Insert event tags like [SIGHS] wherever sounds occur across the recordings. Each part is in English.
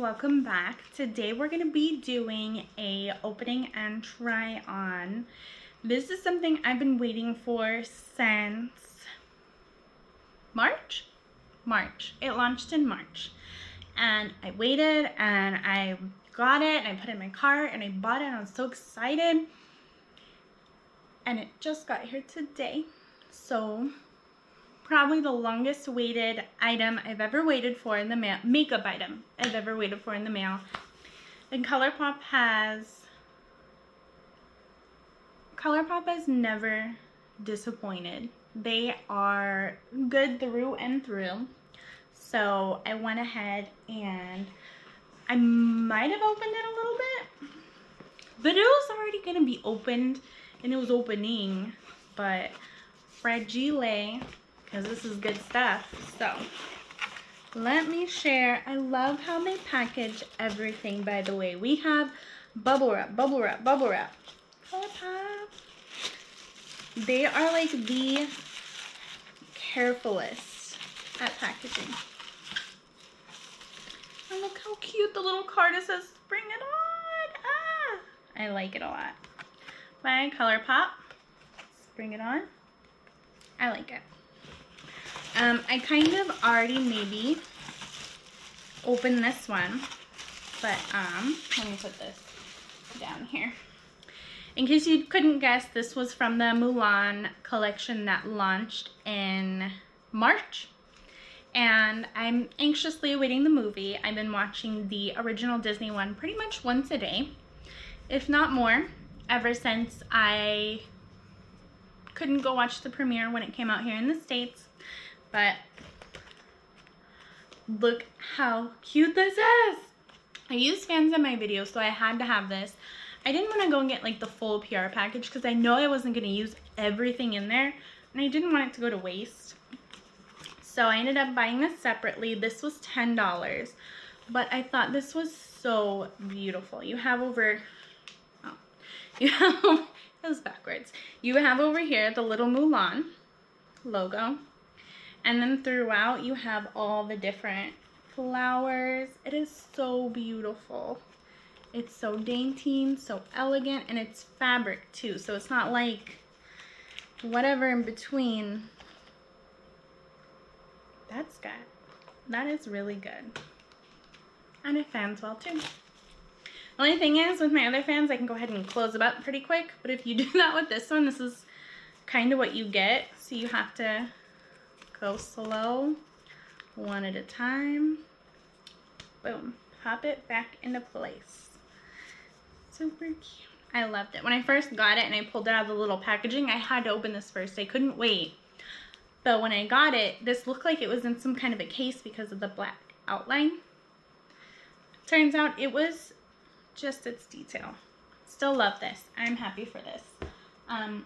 welcome back. Today we're going to be doing a opening and try on. This is something I've been waiting for since March? March. It launched in March. And I waited and I got it and I put it in my cart and I bought it and I was so excited. And it just got here today. So probably the longest waited item I've ever waited for in the mail, makeup item I've ever waited for in the mail. And ColourPop has, ColourPop has never disappointed. They are good through and through. So I went ahead and I might have opened it a little bit, but it was already gonna be opened and it was opening, but Fragile because this is good stuff. So let me share. I love how they package everything, by the way. We have bubble wrap, bubble wrap, bubble wrap. Pop. They are like the carefulest at packaging. And look how cute the little card is. says, bring it on. Ah, I like it a lot. By ColourPop. Bring it on. I like it. Um, I kind of already maybe opened this one, but um, let me put this down here. In case you couldn't guess, this was from the Mulan collection that launched in March. And I'm anxiously awaiting the movie. I've been watching the original Disney one pretty much once a day, if not more, ever since I couldn't go watch the premiere when it came out here in the States. But look how cute this is. I use fans in my videos, so I had to have this. I didn't want to go and get like the full PR package because I know I wasn't going to use everything in there and I didn't want it to go to waste. So I ended up buying this separately. This was $10, but I thought this was so beautiful. You have over, oh, [LAUGHS] you have, it was backwards. You have over here the little Mulan logo. And then throughout you have all the different flowers. It is so beautiful. It's so dainty so elegant and it's fabric too. So it's not like whatever in between. That's good. That is really good. And it fans well too. The only thing is with my other fans, I can go ahead and close them up pretty quick. But if you [LAUGHS] do that with this one, this is kind of what you get. So you have to Go slow, one at a time. Boom, pop it back into place. Super cute. I loved it. When I first got it and I pulled it out of the little packaging, I had to open this first. I couldn't wait. But when I got it, this looked like it was in some kind of a case because of the black outline. Turns out it was just its detail. Still love this. I'm happy for this. Um,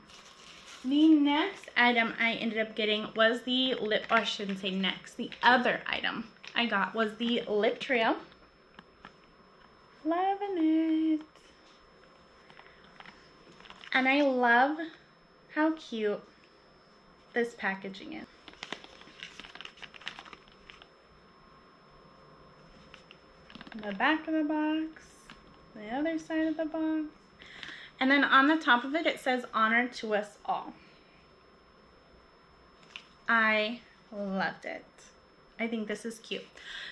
the next item I ended up getting was the lip, oh, I shouldn't say next, the other item I got was the lip trio. Loving it. And I love how cute this packaging is. The back of the box, the other side of the box. And then on the top of it, it says honor to us all. I loved it. I think this is cute.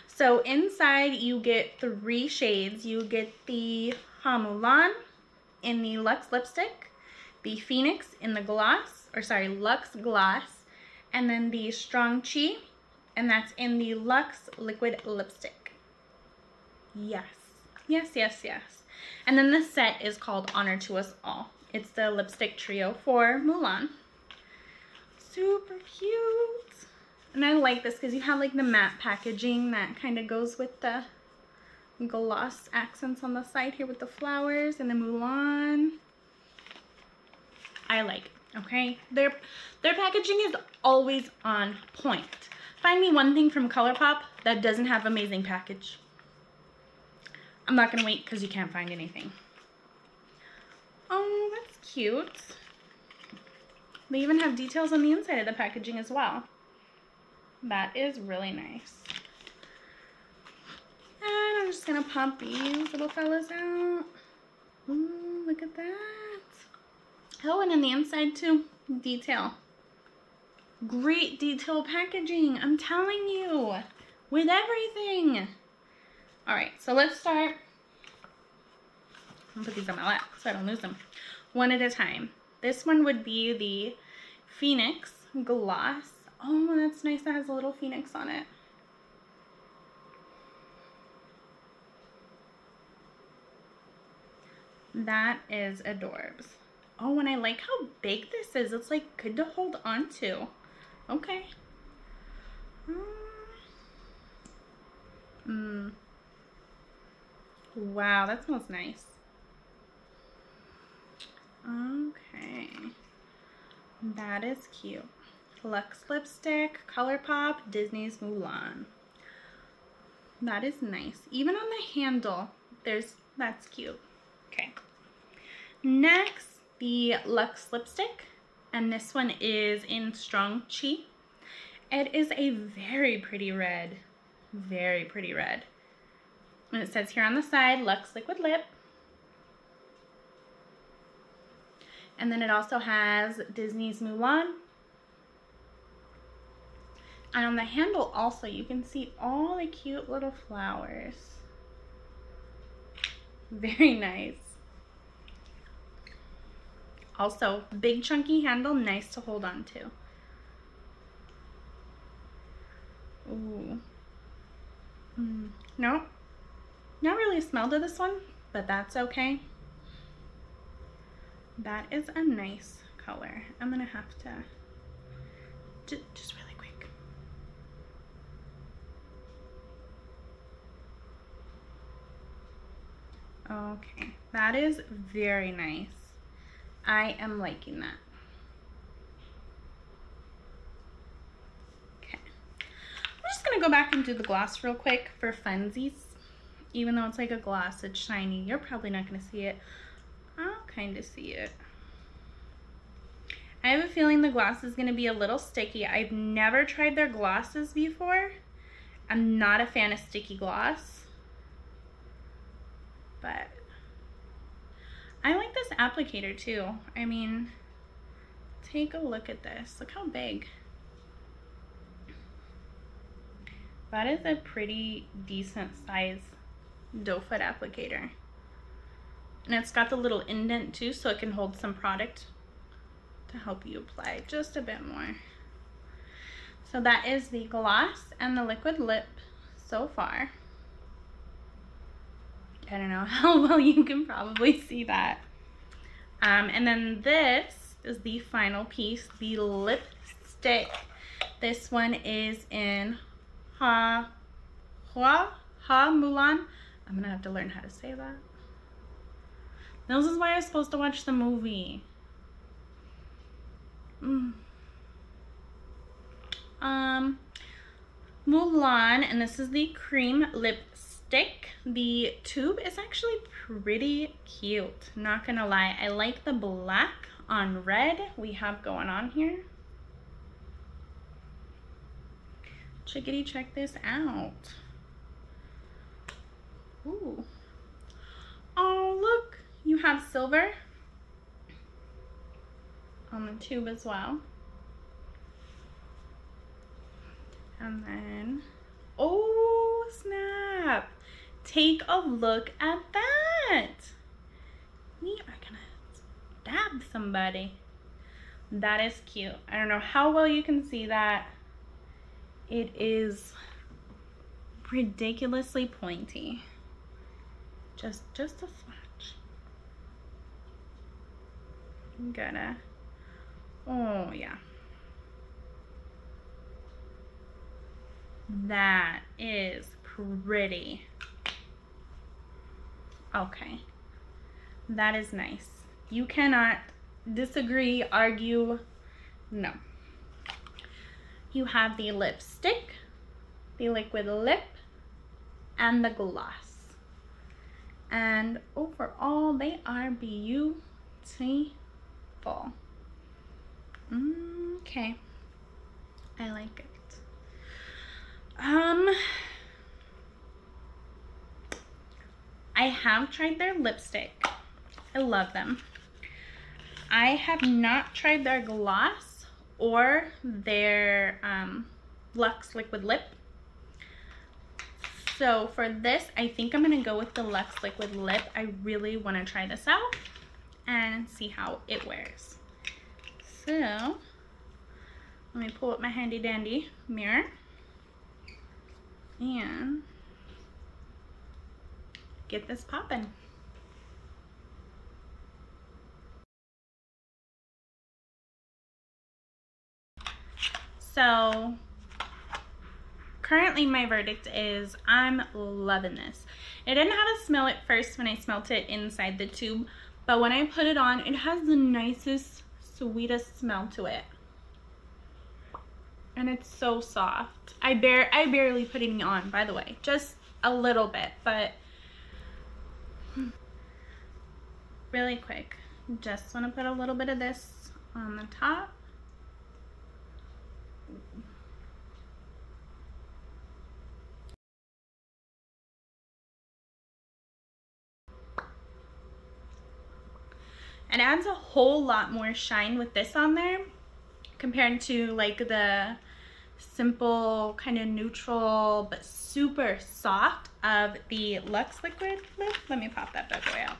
So inside you get three shades. You get the Hamulan in the Lux lipstick, the Phoenix in the gloss, or sorry, Lux gloss, and then the Strong Chi, and that's in the Lux liquid lipstick. Yes, yes, yes, yes. And then the set is called Honor to Us All. It's the lipstick trio for Mulan. Super cute. And I like this because you have like the matte packaging that kind of goes with the gloss accents on the side here with the flowers and the Mulan. I like it, okay? Their, their packaging is always on point. Find me one thing from ColourPop that doesn't have amazing package. I'm not to wait because you can't find anything. Oh, that's cute. They even have details on the inside of the packaging as well. That is really nice. And I'm just gonna pop these little fellas out. Ooh, look at that. Oh, and in the inside too, detail. Great detail packaging, I'm telling you, with everything. All right, so let's start. I'll put these on my lap so I don't lose them. One at a time. This one would be the Phoenix Gloss. Oh, that's nice. That has a little phoenix on it. That is adorbs. Oh, and I like how big this is. It's like good to hold on to. Okay. Mmm. Wow, that smells nice. Okay. That is cute. Lux lipstick, ColourPop, Disney's Mulan. That is nice. Even on the handle, there's, that's cute. Okay. Next, the Lux lipstick. And this one is in Strong Chi. It is a very pretty red. Very pretty red. And it says here on the side, Lux Liquid Lip. And then it also has Disney's Mulan and on the handle also, you can see all the cute little flowers. Very nice. Also, big chunky handle, nice to hold on to. Ooh. Mm. No, not really a smell to this one, but that's okay. That is a nice color. I'm gonna have to just really quick. Okay, that is very nice. I am liking that. Okay, I'm just gonna go back and do the gloss real quick for funsies. Even though it's like a gloss, it's shiny. You're probably not gonna see it. I'll kind of see it. I have a feeling the gloss is gonna be a little sticky. I've never tried their glosses before. I'm not a fan of sticky gloss but I like this applicator too. I mean, take a look at this. Look how big. That is a pretty decent size doe foot applicator. And it's got the little indent too so it can hold some product to help you apply just a bit more. So that is the gloss and the liquid lip so far. I don't know [LAUGHS] how well you can probably see that. Um, and then this is the final piece, the lipstick. This one is in Ha, Hua, Ha Mulan. I'm gonna have to learn how to say that. This is why I was supposed to watch the movie. Mm. Um, Mulan, and this is the cream lipstick. The tube is actually pretty cute, not gonna lie. I like the black on red we have going on here. Chickadee, check this out. Ooh. Oh, look, you have silver on the tube as well. And then, oh snap. Take a look at that. We are gonna stab somebody. That is cute. I don't know how well you can see that. It is ridiculously pointy. Just, just a swatch. I'm gonna, oh yeah. That is pretty. Okay. That is nice. You cannot disagree, argue. No. You have the lipstick, the liquid lip, and the gloss. And overall, they are beautiful. Okay. I like it. Um, I have tried their lipstick. I love them. I have not tried their gloss or their um, Lux Liquid Lip. So for this, I think I'm going to go with the Lux Liquid Lip. I really want to try this out and see how it wears. So, let me pull up my handy dandy mirror and get this popping. So currently my verdict is I'm loving this. It didn't have a smell at first when I smelt it inside the tube, but when I put it on, it has the nicest, sweetest smell to it. And it's so soft. I bare I barely put any on, by the way. Just a little bit, but [SIGHS] really quick. Just want to put a little bit of this on the top. It adds a whole lot more shine with this on there compared to like the simple kind of neutral but super soft of the Lux Liquid Lip. Let me pop that bad boy out.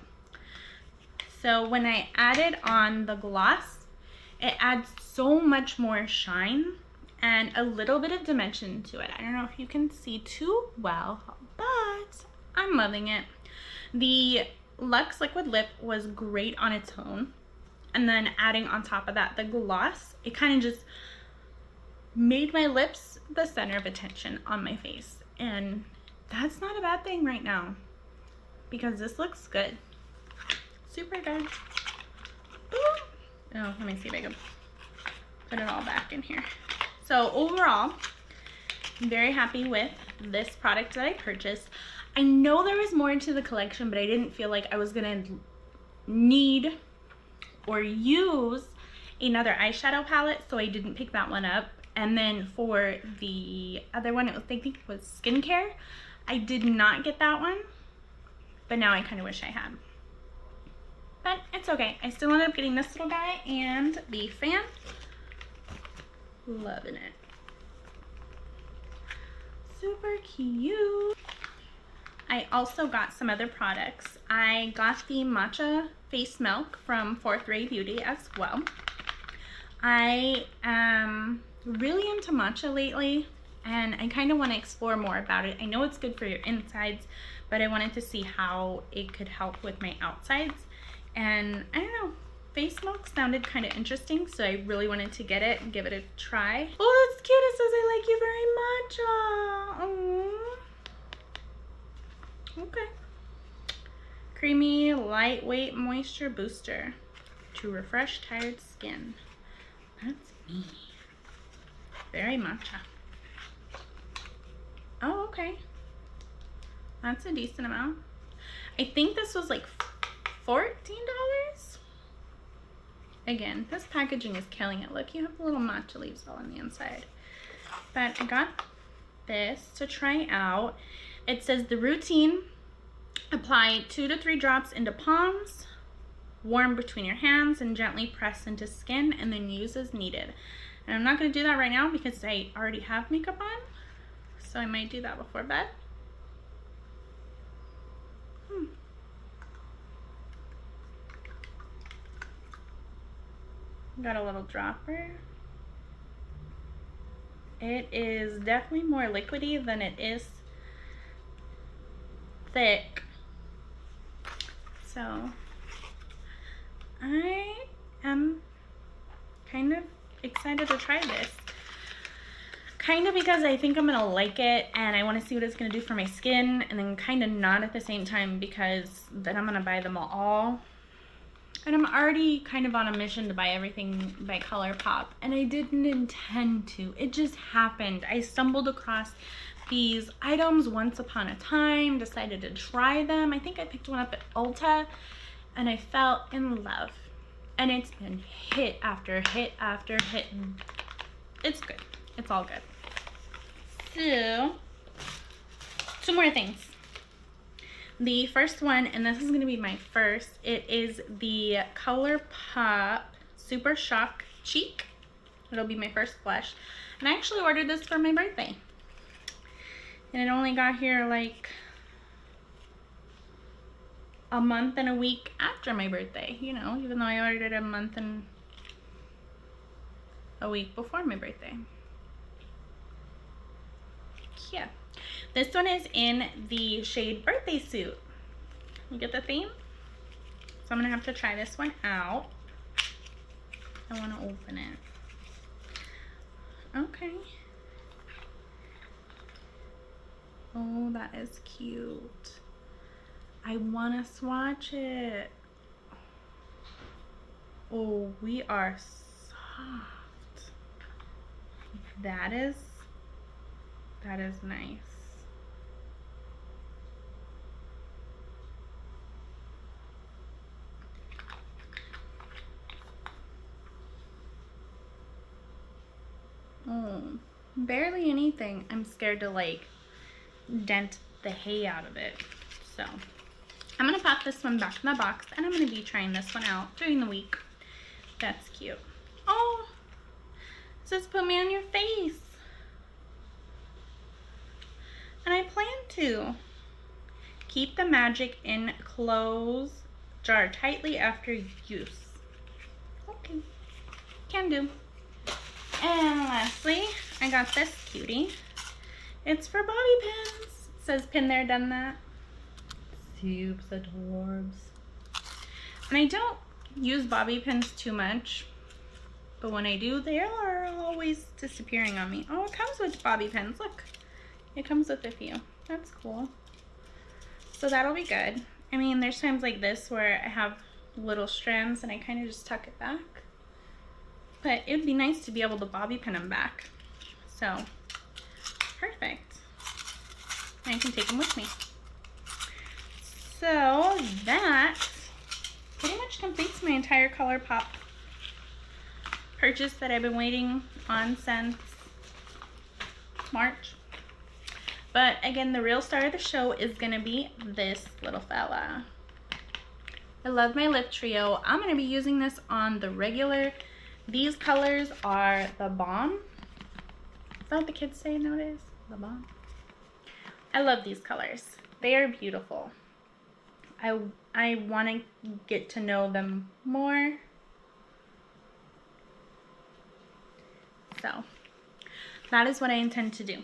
So when I added on the gloss, it adds so much more shine and a little bit of dimension to it. I don't know if you can see too well, but I'm loving it. The Lux Liquid Lip was great on its own. And then adding on top of that the gloss, it kind of just made my lips the center of attention on my face. And that's not a bad thing right now because this looks good. Super good. Ooh. Oh, let me see if I can put it all back in here. So overall, I'm very happy with this product that I purchased. I know there was more to the collection, but I didn't feel like I was gonna need or use another eyeshadow palette, so I didn't pick that one up. And then for the other one, it was, I think it was skincare. I did not get that one, but now I kind of wish I had. But it's okay. I still ended up getting this little guy and the fan. Loving it. Super cute. I also got some other products. I got the matcha face milk from Fourth Ray Beauty as well. I am really into matcha lately and I kind of want to explore more about it. I know it's good for your insides, but I wanted to see how it could help with my outsides. And I don't know, face milk sounded kind of interesting, so I really wanted to get it and give it a try. Oh, that's cute. It says I like you very much. Aww. Okay. Creamy, lightweight moisture booster to refresh tired skin. That's me. Very matcha. Oh, okay. That's a decent amount. I think this was like $14. Again, this packaging is killing it. Look, you have little matcha leaves all on the inside. But I got this to try out. It says the routine, apply two to three drops into palms, warm between your hands and gently press into skin and then use as needed. And I'm not gonna do that right now because I already have makeup on. So I might do that before bed. Hmm. Got a little dropper. It is definitely more liquidy than it is thick. So I am kind of excited to try this. Kind of because I think I'm going to like it and I want to see what it's going to do for my skin and then kind of not at the same time because then I'm going to buy them all. And I'm already kind of on a mission to buy everything by ColourPop and I didn't intend to. It just happened. I stumbled across these items once upon a time, decided to try them. I think I picked one up at Ulta and I fell in love. And it's been hit after hit after hit. It's good. It's all good. So, two more things. The first one, and this is going to be my first, it is the ColourPop Super Shock Cheek. It'll be my first blush. And I actually ordered this for my birthday. And it only got here like a month and a week after my birthday, you know, even though I ordered it a month and a week before my birthday. Yeah. This one is in the shade Birthday Suit. You get the theme? So I'm going to have to try this one out. I want to open it. Okay. Oh, that is cute. I want to swatch it. Oh, we are soft. That is, that is nice. Oh, barely anything. I'm scared to like dent the hay out of it. So I'm going to pop this one back in the box and I'm going to be trying this one out during the week. That's cute. Oh, says put me on your face. And I plan to. Keep the magic in close jar tightly after use. Okay, can do. And lastly, I got this cutie. It's for bobby pins. It says pin there, done that. Super adorbs. And I don't use bobby pins too much. But when I do, they are always disappearing on me. Oh, it comes with bobby pins. Look, it comes with a few. That's cool. So that'll be good. I mean, there's times like this where I have little strands and I kind of just tuck it back. But it would be nice to be able to bobby pin them back. So, perfect. I can take them with me. So that pretty much completes my entire ColourPop purchase that I've been waiting on since March. But again, the real star of the show is going to be this little fella. I love my lip trio. I'm going to be using this on the regular these colors are the bomb. Is that what the kids say nowadays? The. I love these colors. They are beautiful. I, I want to get to know them more. So, that is what I intend to do.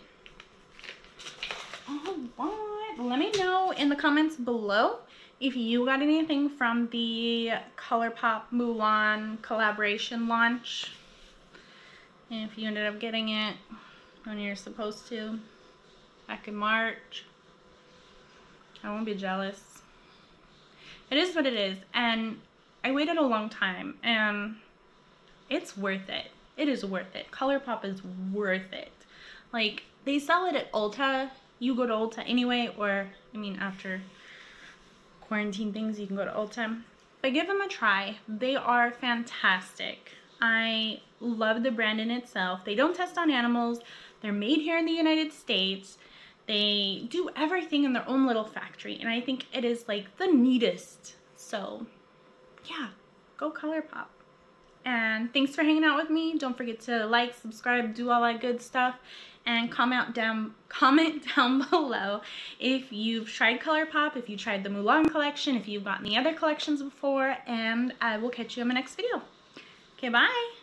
Alright, let me know in the comments below if you got anything from the ColourPop Mulan collaboration launch, and if you ended up getting it when you're supposed to back in March, I won't be jealous. It is what it is, and I waited a long time, and it's worth it. It is worth it. ColourPop is worth it. Like, they sell it at Ulta. You go to Ulta anyway, or, I mean, after quarantine things, you can go to Ulta. But give them a try. They are fantastic. I love the brand in itself. They don't test on animals. They're made here in the United States. They do everything in their own little factory. And I think it is like the neatest. So yeah, go ColourPop. And thanks for hanging out with me. Don't forget to like, subscribe, do all that good stuff and comment down comment [LAUGHS] down below if you've tried ColourPop, if you tried the Mulan collection, if you've gotten the other collections before, and I will catch you in my next video. Okay, bye!